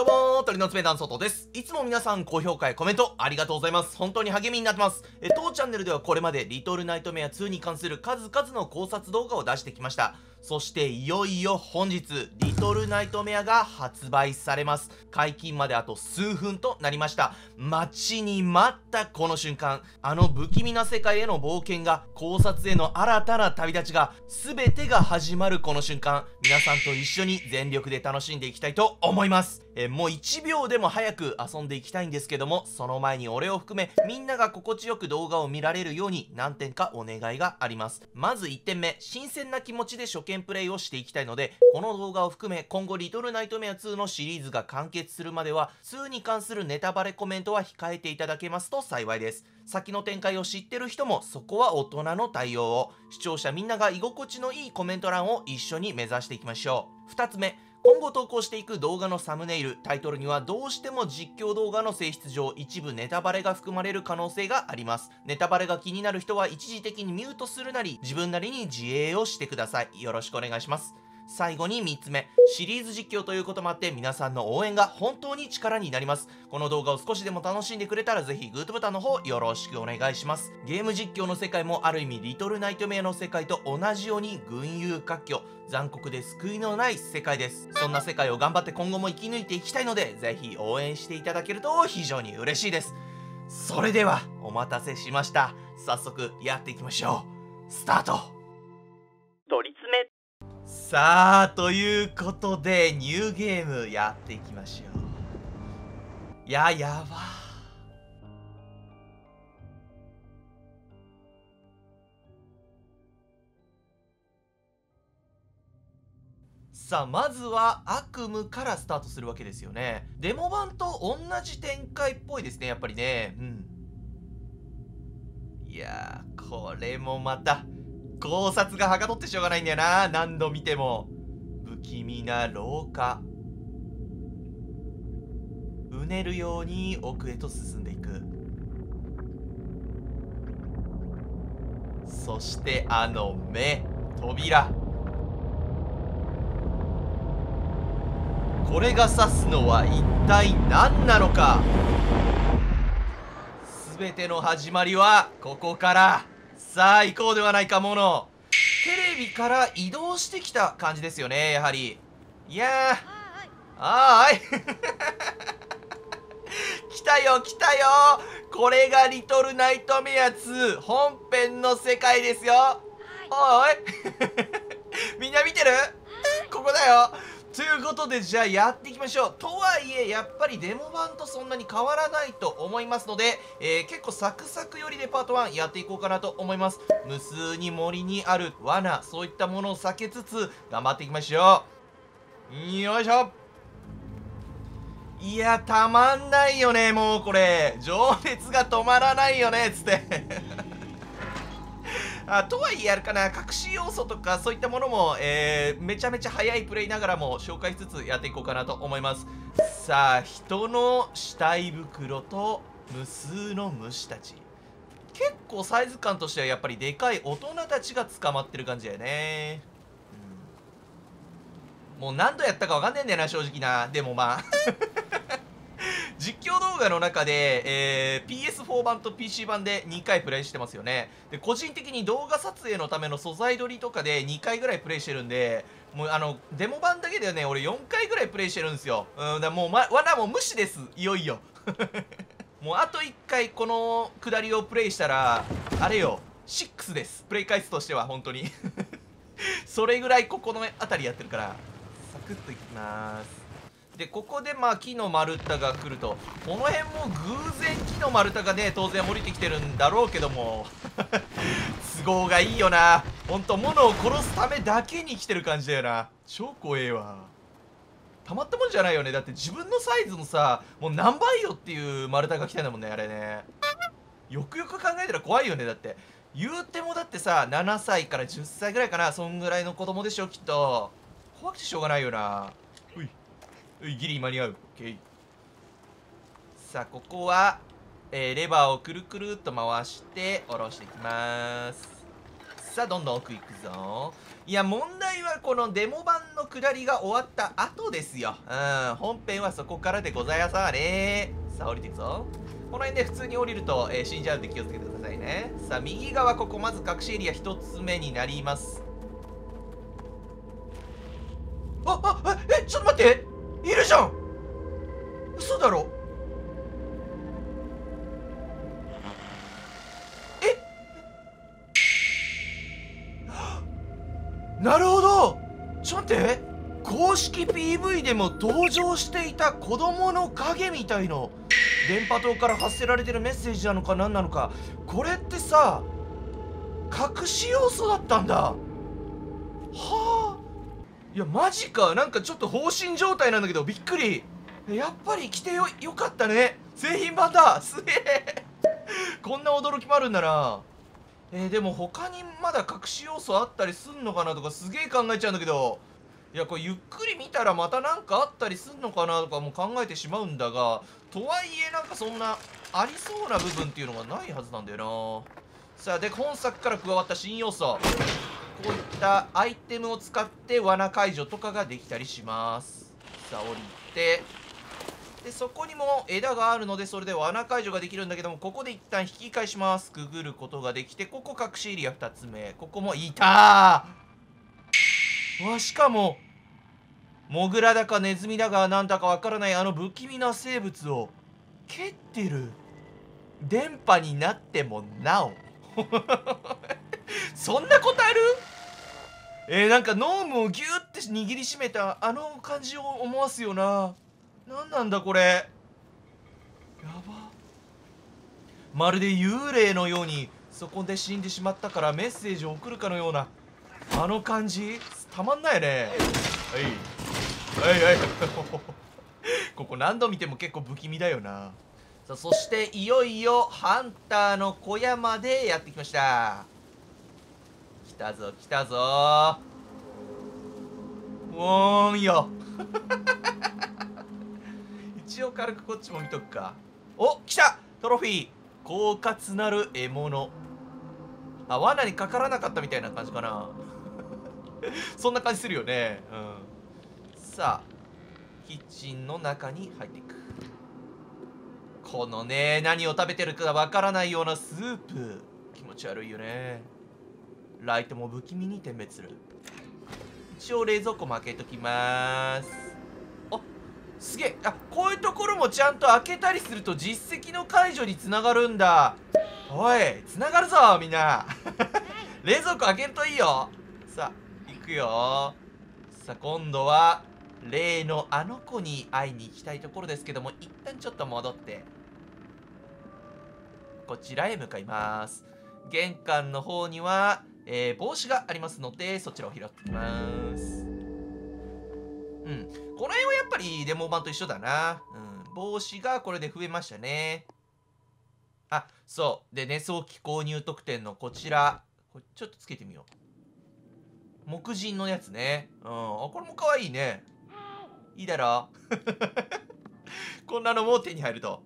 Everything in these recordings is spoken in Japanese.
どうも鳥の爪団外です。いつも皆さん高評価やコメントありがとうございます。本当に励みになってます。え当チャンネルではこれまでリトルナイトメア2に関する数々の考察動画を出してきました。そしていよいよ本日、リトルナイトメアが発売されます。解禁まであと数分となりました。待ちに待ったこの瞬間、あの不気味な世界への冒険が、考察への新たな旅立ちが、全てが始まるこの瞬間、皆さんと一緒に全力で楽しんでいきたいと思います。えもう1秒でも早く遊んでいきたいんですけども、その前に俺を含め、みんなが心地よく動画を見られるように何点かお願いがあります。まず1点目、新鮮な気持ちで初見プレイをしていきたいので、この動画を含め、今後リトルナイトメア2のシリーズが完結するまでは、2に関するネタバレコメントは控えていただけますと幸いです。先の展開を知ってる人も、そこは大人の対応を、視聴者みんなが居心地のいいコメント欄を一緒に目指していきましょう。2つ目、今後投稿していく動画のサムネイル、タイトルにはどうしても実況動画の性質上一部ネタバレが含まれる可能性があります。ネタバレが気になる人は一時的にミュートするなり自分なりに自衛をしてください。よろしくお願いします。最後に3つ目、シリーズ実況ということもあって皆さんの応援が本当に力になります。この動画を少しでも楽しんでくれたらぜひグッドボタンの方よろしくお願いします。ゲーム実況の世界もある意味リトルナイトメアの世界と同じように群雄割拠、残酷で救いのない世界です。そんな世界を頑張って今後も生き抜いていきたいので、ぜひ応援していただけると非常に嬉しいです。それではお待たせしました。早速やっていきましょう。スタート取りさあ、ということで、ニューゲームやっていきましょう。いや、やば。さあ、まずは悪夢からスタートするわけですよね。デモ版と同じ展開っぽいですね、やっぱりね。うん。いや、これもまた、考察がはかどってしょうがないんだよな。何度見ても。不気味な廊下。うねるように奥へと進んでいく。そしてあの目。扉。これが指すのは一体何なのか。全ての始まりはここから。さあ行こうではないかものテレビから移動してきた感じですよねやはり。いやー。あーい。来たよ来たよ。これがリトルナイトメア2本編の世界ですよ。おい。みんな見てる？ここだよということで、じゃあやっていきましょう。とはいえ、やっぱりデモ版とそんなに変わらないと思いますので、えー、結構サクサク寄りでパート1やっていこうかなと思います。無数に森にある罠、そういったものを避けつつ、頑張っていきましょう。よいしょいや、たまんないよね、もうこれ。情熱が止まらないよね、つってあとはいえあるかな隠し要素とかそういったものも、えー、めちゃめちゃ早いプレイながらも紹介しつつやっていこうかなと思います。さあ人の死体袋と無数の虫たち。結構サイズ感としてはやっぱりでかい大人たちが捕まってる感じだよね、もう何度やったか分かんねえんだよな正直な。でもまあ。実況動画の中で、えー、PS4 版と PC 版で2回プレイしてますよね。で個人的に動画撮影のための素材撮りとかで2回ぐらいプレイしてるんでもうあのデモ版だけではね俺4回ぐらいプレイしてるんですよ。うんだもう、ま、罠も無視です。いよいよ。もうあと1回この下りをプレイしたらあれよ。6です。プレイ回数としては本当に。それぐらいここの辺りやってるからサクッといきます。でここでまあ木の丸太が来るとこの辺も偶然木の丸太がね当然降りてきてるんだろうけども 都合がいいよな。ほんと物を殺すためだけに来てる感じだよな。超怖えわ。たまったもんじゃないよね。だって自分のサイズのさもう何倍よっていう丸太が来てんだもんねあれね。よくよく考えたら怖いよね。だって言うてもだってさ7歳から10歳ぐらいかな。そんぐらいの子供でしょきっと。怖くてしょうがないよな。ギリ間に合う。OK さあここは、えー、レバーをくるくるっと回して下ろしていきます。さあどんどん奥行くぞ。いや問題はこのデモ版の下りが終わった後ですよ。うん本編はそこからでございます。わねさあ降りていくぞ。この辺で普通に降りると、えー、死んじゃうんで気をつけてくださいね。さあ右側ここまず隠しエリア1つ目になります。ああえちょっと待って。いるじゃん。嘘だろ。え？なるほど。ちょっと待って。公式 PV でも登場していた子供の影みたいの。電波塔から発せられてるメッセージなのか何なのか。これってさ隠し要素だったんだ。はあ。いやマジか。なんかちょっと放心状態なんだけどびっくり。やっぱり来てよよかったね。製品版だすげえ。こんな驚きもあるんだなえー、でも他にまだ隠し要素あったりすんのかなとかすげえ考えちゃうんだけど。いやこれゆっくり見たらまた何かあったりすんのかなとかも考えてしまうんだがとはいえなんかそんなありそうな部分っていうのがないはずなんだよな。さあで本作から加わった新要素。こういったアイテムを使って罠解除とかができたりします。さあ降りて。でそこにも枝があるのでそれで罠解除ができるんだけどもここで一旦引き返します。くぐることができてここ隠しエリア2つ目。ここもいたわしかもモグラだかネズミだかなんだかわからないあの不気味な生物を蹴ってる。電波になってもなお。そんなことある？えー、なんかノームをギューって握りしめたあの感じを思わすよな。何なんだこれ？やば。まるで幽霊のようにそこで死んでしまったからメッセージを送るかのようなあの感じ？たまんないね。はい。はいはい。ここ何度見ても結構不気味だよな。さあそしていよいよハンターの小屋までやってきました。たぞ来たぞ。おーんよ。一応軽くこっちも見とくか。お来た！トロフィー。狡猾なる獲物。あ罠にかからなかったみたいな感じかな。そんな感じするよね。うん。さあキッチンの中に入っていく。このね何を食べてるかわからないようなスープ。気持ち悪いよね。ライトも不気味に点滅する。一応冷蔵庫も開けときます。あすげえ。あこういうところもちゃんと開けたりすると実績の解除につながるんだ。おいつながるぞみんな。冷蔵庫開けるといいよ。さあ行くよ。さあ今度は例のあの子に会いに行きたいところですけども一旦ちょっと戻って。こちらへ向かいます。玄関の方には、えー、帽子がありますのでそちらを拾ってきます。うん。この辺はやっぱりデモ版と一緒だな、うん、帽子がこれで増えましたね。あそう。でね早期購入特典のこちら。これちょっとつけてみよう。木人のやつね。うん。これもかわいいね。いいだろ こんなのも手に入ると。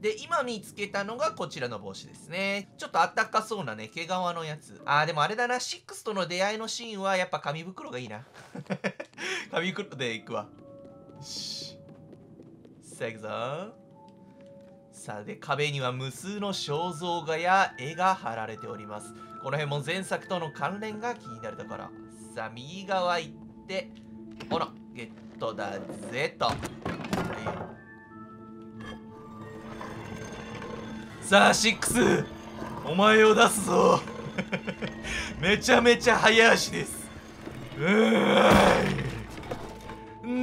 で、今見つけたのがこちらの帽子ですね。ちょっとあったかそうなね、毛皮のやつ。あー、でもあれだな、6との出会いのシーンはやっぱ紙袋がいいな。紙袋でいくわ。よし。さあ行くぞ。さあ、で、壁には無数の肖像画や絵が貼られております。この辺も前作との関連が気になるところ。さあ、右側行って、ほら、ゲットだぜと。さあ6お前を出すぞ。めちゃめちゃ早足です。うー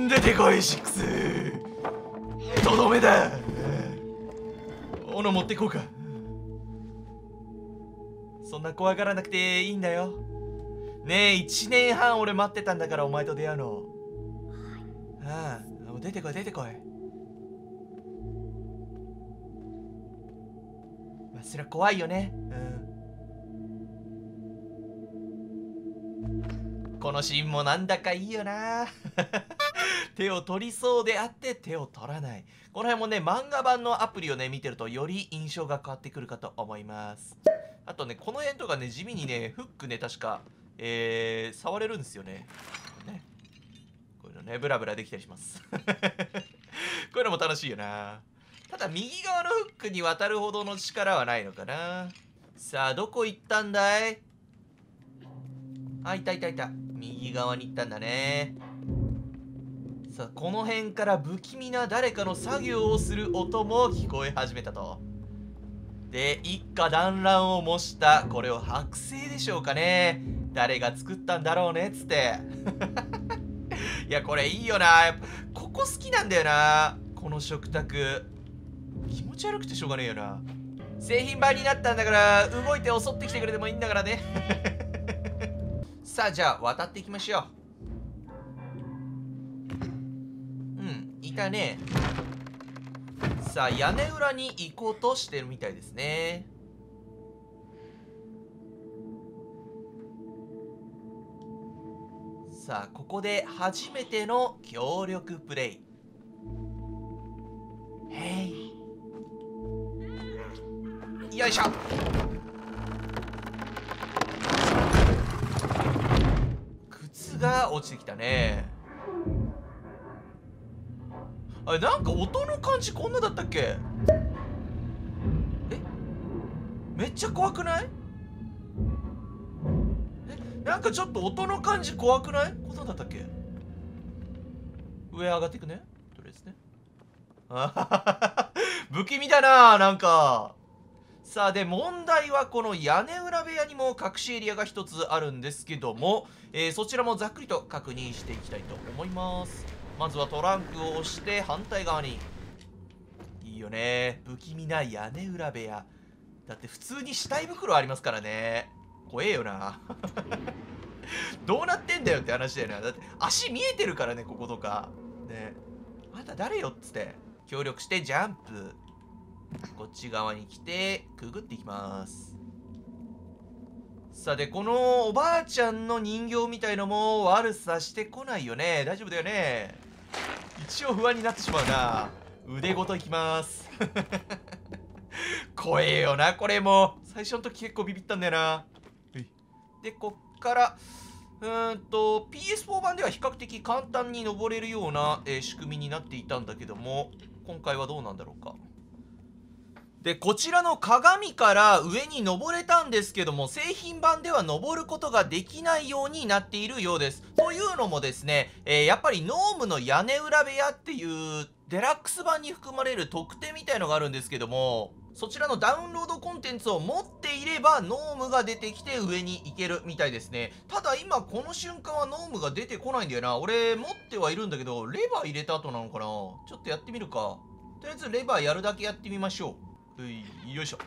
い。出てこい6とどめだ。斧持ってこうか。そんな怖がらなくていいんだよ。ねえ1年半俺待ってたんだからお前と出会うの。ああ出てこい出てこいそれは怖いよね。うん。このシーンもなんだかいいよな。手を取りそうであって手を取らない。この辺もね漫画版のアプリをね見てるとより印象が変わってくるかと思います。あとねこの辺とかね地味にねフックね確かえー、触れるんですよね。ね。ねブラブラできたりします。こういうのも楽しいよな。ただ右側のフックに渡るほどの力はないのかな。さあどこ行ったんだい？あいたいたいた。右側に行ったんだね。さあこの辺から不気味な誰かの作業をする音も聞こえ始めたと。で一家団らんを模したこれを剥製でしょうかね。誰が作ったんだろうねっつって。いやこれいいよな。ここ好きなんだよな。この食卓。気持ち悪くてしょうがねえよな。製品版になったんだから動いて襲ってきてくれてもいいんだからね。さあじゃあ渡っていきましょう。うんいたね。さあ屋根裏に行こうとしてるみたいですね。さあここで初めての協力プレイ。へいよいしょ。靴が落ちてきたね。あれなんか音の感じこんなだったっけ？え？めっちゃ怖くない？え？なんかちょっと音の感じ怖くない？こんなだったっけ？上上がっていくね。とりあえずね。不気味だななんか。さあで問題はこの屋根裏部屋にも隠しエリアが一つあるんですけども、えー、そちらもざっくりと確認していきたいと思います。まずはトランクを押して反対側に。いいよね。不気味な屋根裏部屋。だって普通に死体袋ありますからね。怖えよな。どうなってんだよって話だよな。だって足見えてるからねこことか。ね。あんた誰よっつって。協力してジャンプ。こっち側に来てくぐっていきます。さあでこのおばあちゃんの人形みたいのも悪さしてこないよね。大丈夫だよね。一応不安になってしまうな。腕ごといきます。怖えよなこれも。最初の時結構ビビったんだよな。でこっからうーんと PS4 版では比較的簡単に登れるような、えー、仕組みになっていたんだけども今回はどうなんだろうか。でこちらの鏡から上に登れたんですけども製品版では登ることができないようになっているようです。というのもですね、えー、やっぱりノームの屋根裏部屋っていうデラックス版に含まれる特典みたいのがあるんですけどもそちらのダウンロードコンテンツを持っていればノームが出てきて上に行けるみたいですね。ただ今この瞬間はノームが出てこないんだよな。俺持ってはいるんだけどレバー入れた後なのかな。ちょっとやってみるか。とりあえずレバーやるだけやってみましょう。よいしょ。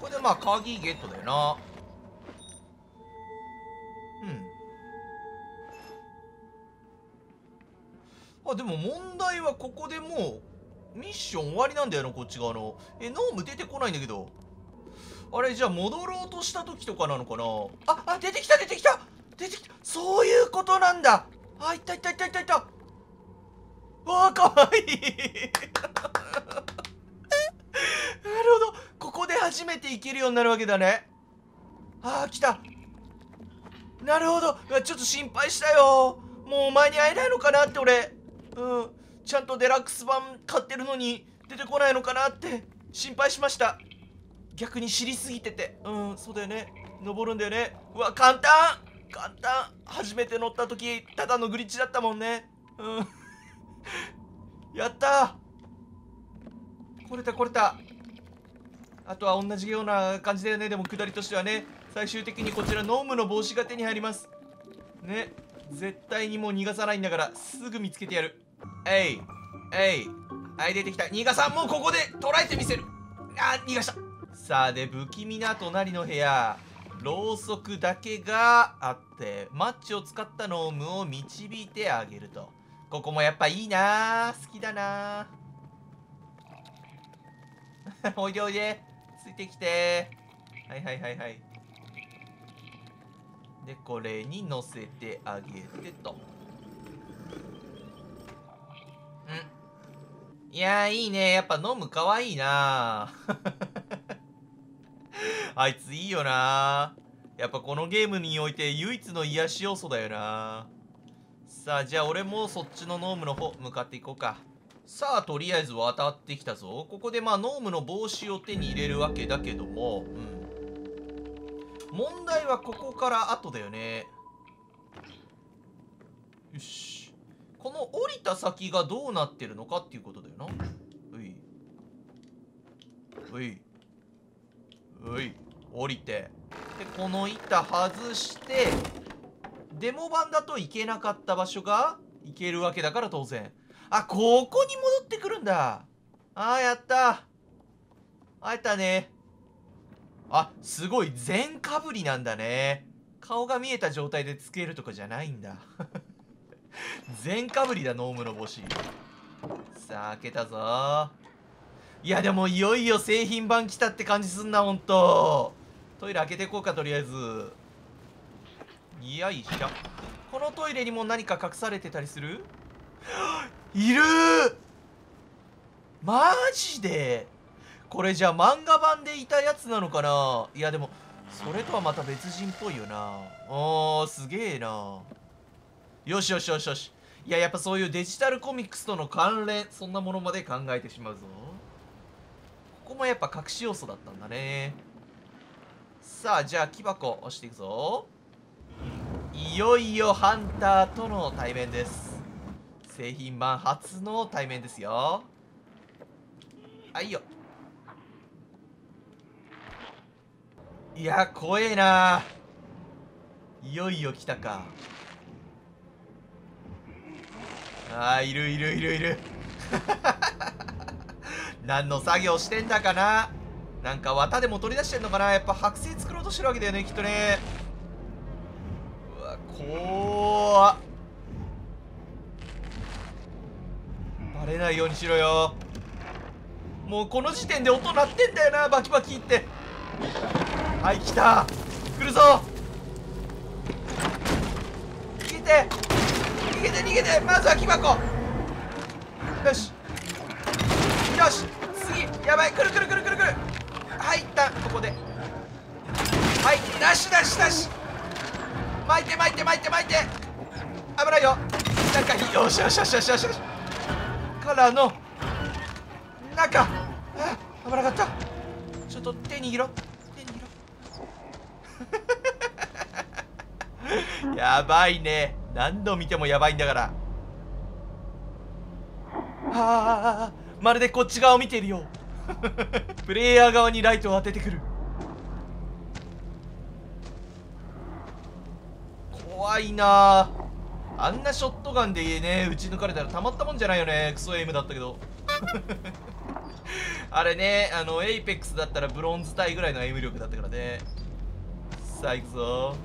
これでまあ鍵ゲットだよな。うん。あでも問題はここでもうミッション終わりなんだよなこっち側の。えノーム出てこないんだけど。あれじゃあ戻ろうとした時とかなのかな。ああ出てきた出てきた。出てきた。そういうことなんだ。あいったいったいったいったいった。わあかわいい。なるほど。ここで初めて行けるようになるわけだね。ああ来た。なるほど。ちょっと心配したよ。もうお前に会えないのかなって俺。うん。ちゃんとデラックス版買ってるのに出てこないのかなって。心配しました。逆に知りすぎてて。うんそうだよね。登るんだよね。うわ簡単。簡単。初めて乗った時ただのグリッチだったもんね。うん。やった。これたこれた。あとは同じような感じだよね。でも下りとしてはね。最終的にこちらノームの帽子が手に入ります。ね。絶対にもう逃がさないんだからすぐ見つけてやる。えいえいはい出てきた。逃がさんもうここで捉えてみせる。あ逃がした。さあで不気味な隣の部屋。ろうそくだけがあってマッチを使ったノームを導いてあげると。ここもやっぱいいな好きだな おいでおいで。ついてきて。はいはいはいはい。でこれに乗せてあげてと。うん。いやいいね。やっぱ飲むかわいいな。あいついいよな。やっぱこのゲームにおいて唯一の癒し要素だよな。さあじゃあ俺もそっちのノームの方向かっていこうか。さあとりあえず渡ってきたぞ。ここでまあノームの帽子を手に入れるわけだけども。うん。問題はここから後だよね。よし。この降りた先がどうなってるのかっていうことだよな。うい。うい。うい。降りて。でこの板外してデモ版だといけなかった場所がいけるわけだから当然。あここに戻ってくるんだ。あーやった。会えたね。あすごい全かぶりなんだね。顔が見えた状態でつけるとかじゃないんだ。全かぶりだノームの帽子。さあ開けたぞ。いやでもいよいよ製品版来たって感じすんなほんと。トイレ開けていこうかとりあえず。よいしょ。このトイレにも何か隠されてたりする？いるマジで。これじゃあ漫画版でいたやつなのかな？いやでもそれとはまた別人っぽいよな。あーすげえな。よしよしよしよし。いややっぱそういうデジタルコミックスとの関連そんなものまで考えてしまうぞ。ここもやっぱ隠し要素だったんだね。さあじゃあ木箱押していくぞ。いよいよハンターとの対面です。製品版初の対面ですよ。はいよ。いや怖えな。いよいよ来たか。あーいるいるいるいる。何の作業してんだかな。なんか綿でも取り出してんのかな。やっぱ剥製作ろうとしてるわけだよねきっとね。うわ怖っ。バレないようにしろよ。もうこの時点で音鳴ってんだよなバキバキって。はい来た。来るぞ。逃げて。逃げて逃げて。まずは木箱。よし。よし。次。やばい。来る来る来る来る来る。はい一旦ここで。はいダッシュダッシュダッシュ巻いて巻いて巻いて巻いて。危ないよ。なんかよしよしよしよしよしよし。からの中。あ危なかった。ちょっと手握ろ手握ろ やばいね。何度見てもやばいんだから。ああまるでこっち側を見ているよ プレイヤー側にライトを当ててくる。怖いなああんなショットガンでね撃ち抜かれたらたまったもんじゃないよねクソエイムだったけど。あれねあのエイペックスだったらブロンズ帯ぐらいのエイム力だったからね。さあ行くぞ。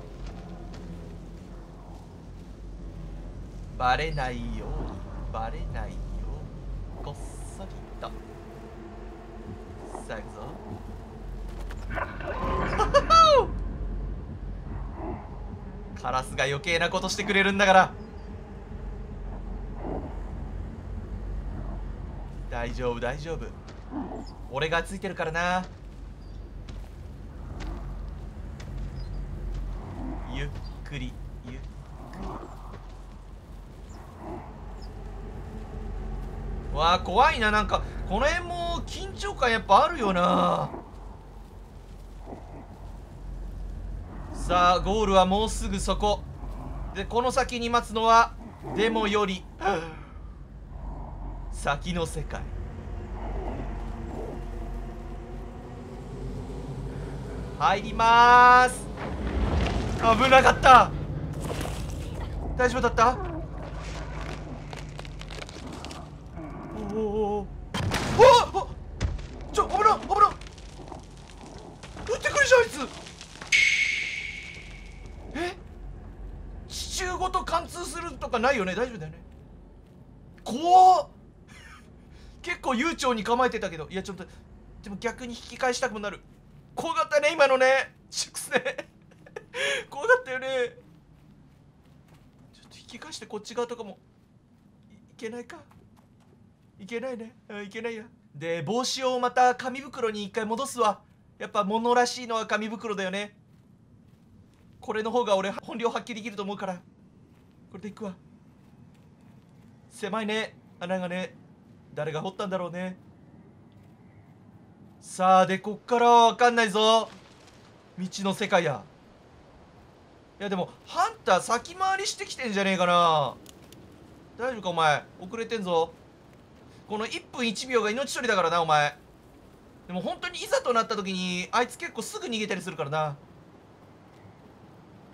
バレないようにバレないようにこっそりと。さあ行くぞ。カラスが余計なことしてくれるんだから大丈夫大丈夫。俺がついてるからな。ゆっくりゆっくり。わあ怖いな。なんかこの辺も緊張感やっぱあるよな。さあゴールはもうすぐそこ。でこの先に待つのはでもより。先の世界。入りまーす。危なかった。大丈夫だった？おおおおおちょ危な危な。撃ってくるじゃんあいつ。え？地中ごと貫通するとかないよね？大丈夫だよね？怖っ。結構悠長に構えてたけど。いやちょっとでも逆に引き返したくもなる。怖かったね今のね。シックスね怖かったよね。ちょっと引き返してこっち側とかも。いけないか？いけないね。いけないや。で帽子をまた紙袋に一回戻すわ。やっぱ物らしいのは紙袋だよね。これの方が俺本領発揮できると思うから。これでいくわ。狭いね。穴がね。誰が掘ったんだろうね。さあでこっからは分かんないぞ。道の世界や。いやでもハンター先回りしてきてんじゃねえかな。大丈夫かお前。遅れてんぞ。この1分1秒が命取りだからなお前。でも本当にいざとなった時にあいつ結構すぐ逃げたりするからな。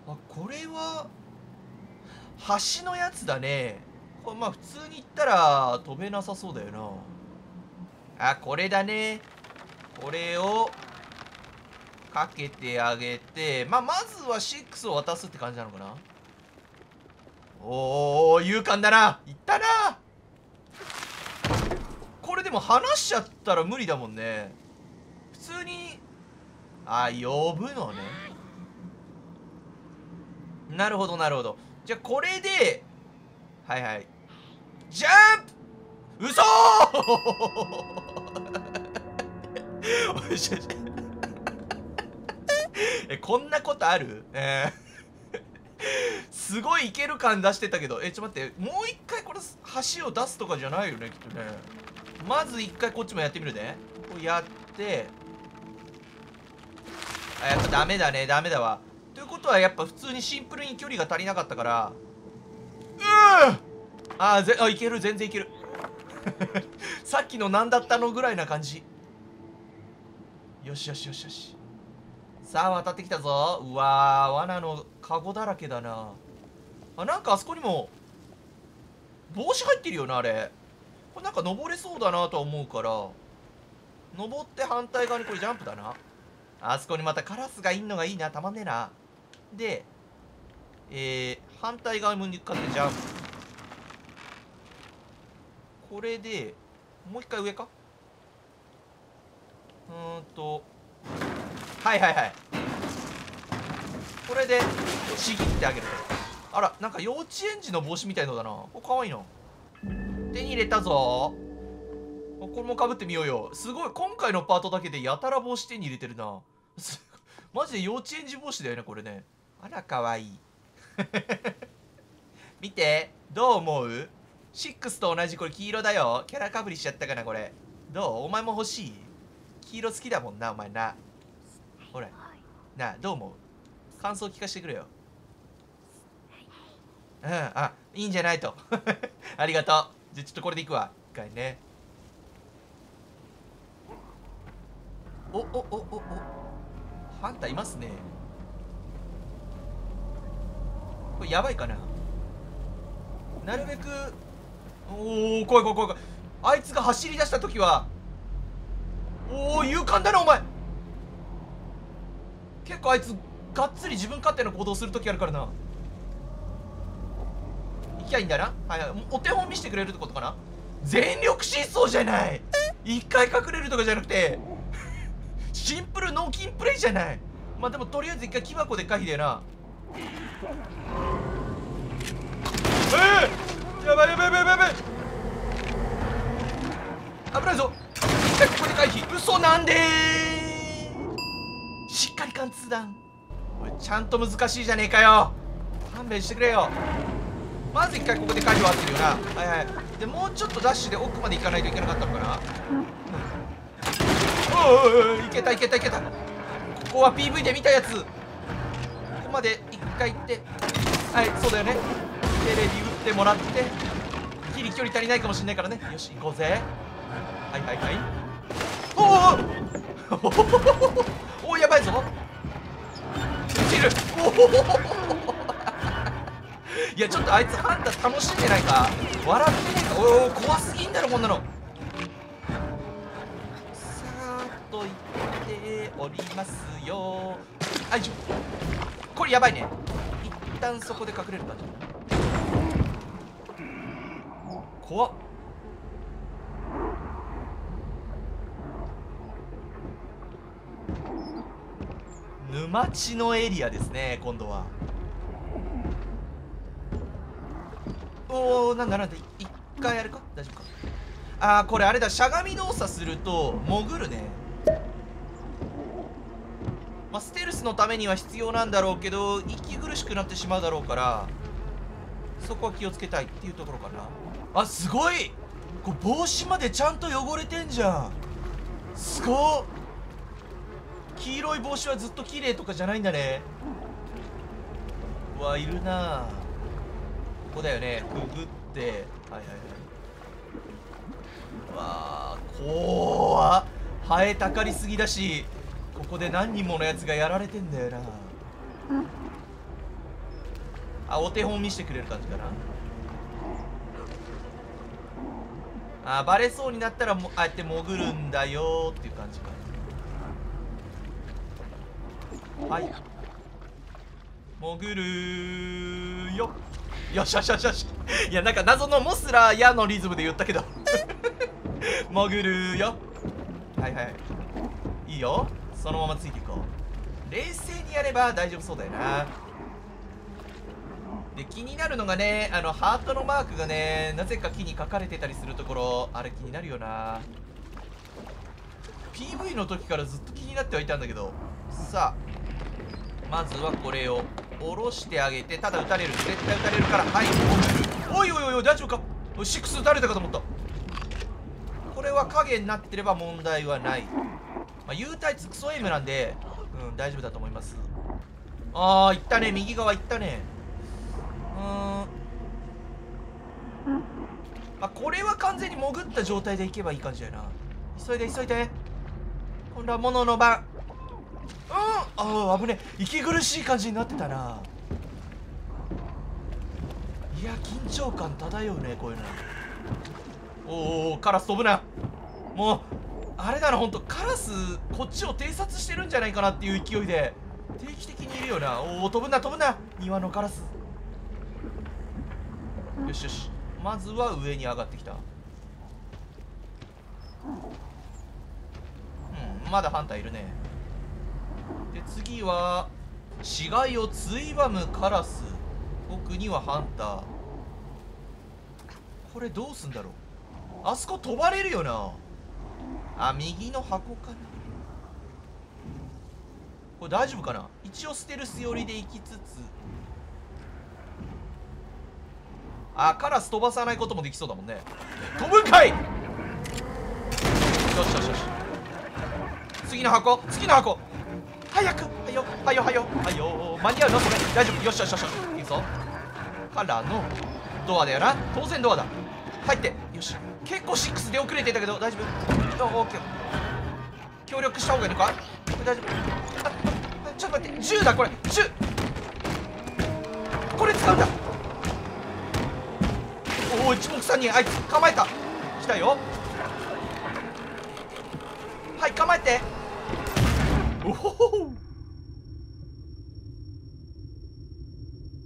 あこれは橋のやつだね。これまあ普通に行ったら飛べなさそうだよな。あこれだね。これをかけてあげてまあまずは6を渡すって感じなのかな？おお勇敢だな。いったな。これでも話しちゃったら無理だもんね。普通にあ呼ぶのね。なるほどなるほど。じゃあこれではいはい。ジャンプ！嘘！おいしょえこんなことある？えー、すごいいける感出してたけど。えちょっと待って。もう一回これ橋を出すとかじゃないよねきっとね。まず一回こっちもやってみるね。こうやって。あやっぱダメだね。ダメだわ。ということはやっぱ普通にシンプルに距離が足りなかったから。うん！あぜあいける。全然いける。さっきの何だったのぐらいな感じ。よしよしよしよし。さあ渡ってきたぞ。うわー罠のカゴだらけだな。あなんかあそこにも帽子入ってるよなあれ。これなんか登れそうだなとは思うから。登って反対側にこれジャンプだな。あそこにまたカラスがいんのがいいな。たまんねえな。でえー、反対側に向かってジャンプ。これでもう一回上か？うんとはいはいはい。これでちぎってあげるあらなんか幼稚園児の帽子みたいのだな。これかわいいな。手に入れたぞ。これもかぶってみようよ。すごい。今回のパートだけでやたら帽子手に入れてるな。マジで幼稚園児帽子だよねこれね。あらかわいい。見て。どう思う？6と同じこれ黄色だよ。キャラかぶりしちゃったかなこれ。どう？お前も欲しい？黄色好きだもんなお前な。ほら。なあどう思う？感想聞かせてくれよ。うんあいいんじゃないと。ありがとう。じゃあちょっとこれでいくわ。一回ね。おおおおお。ハンターいますね。これやばいかな。なるべくおお怖い怖い怖い怖い。あいつが走り出した時はおお勇敢だなお前。結構あいつがっつり自分勝手な行動する時あるからな。行きゃいいんだな。はいはい。お手本見せてくれるってことかな。全力疾走じゃない。一回隠れるとかじゃなくてシンプル脳筋プレイじゃない。まあでもとりあえず一回木箱で回避だよな。ええー、やばいやばいやばいやばい。危ないぞ。一回ここで回避。嘘なんでしっかり貫通弾。これちゃんと難しいじゃねえかよ。勘弁してくれよ。まず一回ここで回避は合ってるよな。はいはい。でもうちょっとダッシュで奥まで行かないといけなかったのかな。おおいけたいけたいけた。ここは PV で見たやつ。ここまで一回行って。はいそうだよね。テレビ打ってもらって。ギリ距離足りないかもしれないからね。よし行こうぜ。はいはいはい。お おおおやばいぞ。落ちるおおいやちょっとあいつハンター楽しんでないか。笑ってねえか。おお怖すぎんだろこんなの。さーっと行っておりますよ。あいしょこれやばいね。一旦そこで隠れるか怖っ。沼地のエリアですね今度は。おおなんだなんだ一回やるか？大丈夫か？あーこれあれだしゃがみ動作すると潜るね。まあ、ステルスのためには必要なんだろうけど息苦しくなってしまうだろうからそこは気をつけたいっていうところかな。あすごい！こう帽子までちゃんと汚れてんじゃん。すごっ！黄色い帽子はずっと綺麗とかじゃないんだね。うわいるな。ここだよね。くぐって。はいはいはい。うわー怖っ。ハエたかりすぎだしここで何人ものやつがやられてんだよな。あお手本見せてくれる感じかな。あバレそうになったらもああやって潜るんだよっていう感じか。はい。潜るよ。よしよしよしよし。いやなんか謎のモスラーやのリズムで言ったけど。潜るよ。はいはいい。いよ。そのままついていこう。冷静にやれば大丈夫そうだよな。で気になるのがねあのハートのマークがねなぜか木に書かれてたりするところあれ気になるよな。PV の時からずっと気になってはいたんだけど。さあまずはこれを下ろしてあげてただ撃たれる。絶対撃たれるからはいおいおいおい大丈夫か？6撃たれたかと思った。これは影になってれば問題はない。まあ、U タイツクソエイムなんでうん大丈夫だと思います。ああ行ったね。右側行ったね。うーん。まあこれは完全に潜った状態で行けばいい感じだよな。急いで急いで。今度は物の番。ああ危ねえ。息苦しい感じになってたな。いや緊張感漂うねこういうの。おおカラス飛ぶな。もうあれだなほんとカラスこっちを偵察してるんじゃないかなっていう勢いで。定期的にいるよな。おお飛ぶな飛ぶな。庭のカラス。よしよし。まずは上に上がってきた。うんまだハンターいるね。で次は死骸をついばむカラス。奥にはハンター。これどうすんだろう？あそこ飛ばれるよな。あ右の箱かな。これ大丈夫かな？一応ステルス寄りで行きつつ。あカラス飛ばさないこともできそうだもんね。飛ぶんかい！よしよしよし。次の箱次の箱。早くはよはよはよはよ。間に合うのこれ大丈夫。よしよしよし。よしいいぞ。からのドアだよな当然ドアだ。入って。よし。結構6で遅れてたけど大丈夫。オッケー。協力した方がいいのか？これ大丈夫。あちょっと待って。銃だこれ。銃。これ使うんだ。おお一目散にあいつ構えた。来たよ。はい構えて。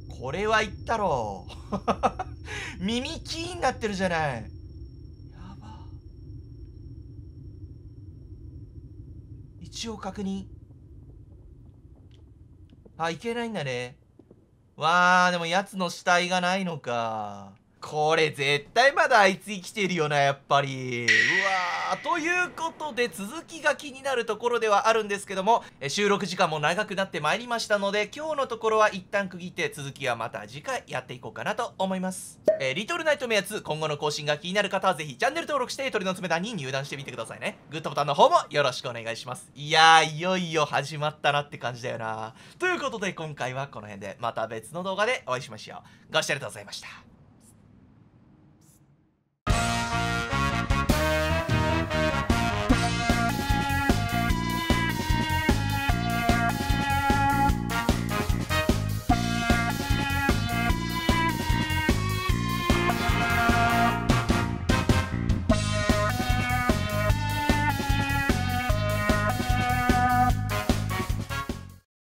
これはいったろ。耳キーになってるじゃない。やば。一応確認。あいけないんだね。わあでもやつの死体がないのか。これ絶対まだあいつ生きてるよなやっぱり。うわー。ということで続きが気になるところではあるんですけども収録時間も長くなってまいりましたので今日のところは一旦区切って続きはまた次回やっていこうかなと思います。えー、リトルナイトメア2今後の更新が気になる方はぜひチャンネル登録して鳥の爪団に入団してみてくださいね。グッドボタンの方もよろしくお願いします。いやーいよいよ始まったなって感じだよな。ということで今回はこの辺でまた別の動画でお会いしましょう。ご視聴ありがとうございました。